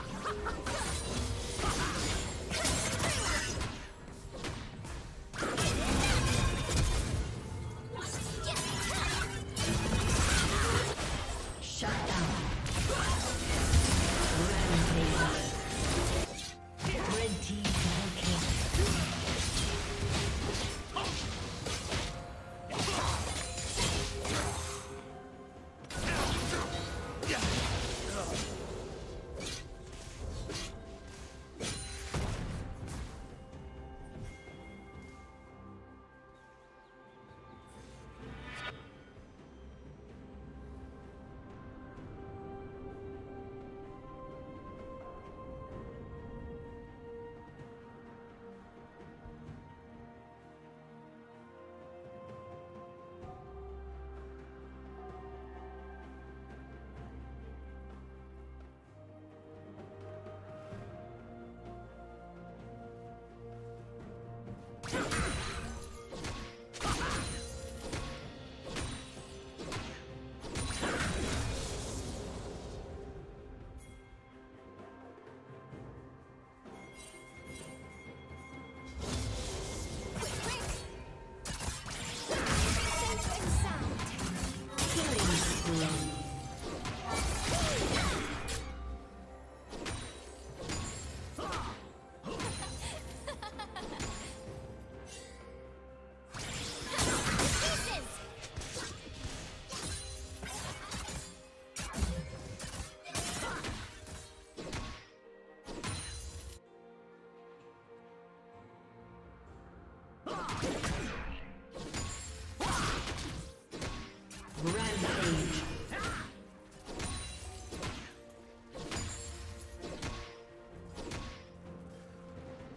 Ha ha ha!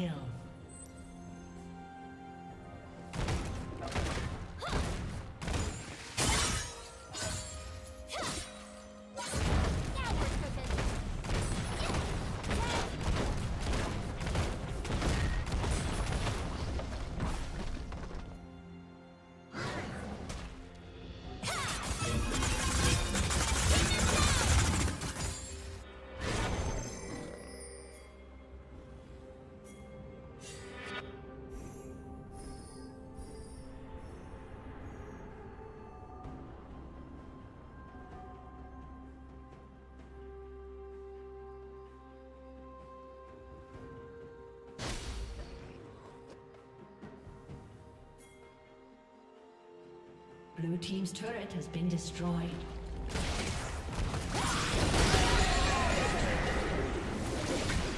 kill. Blue Team's turret has been destroyed.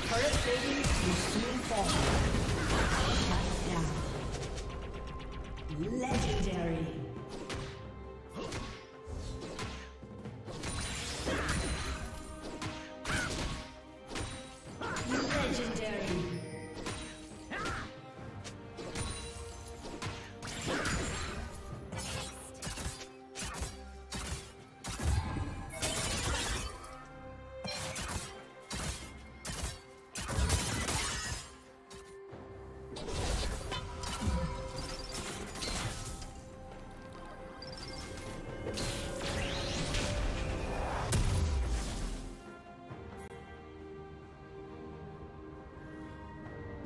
Turret plating will soon fall. Shut down. Legendary.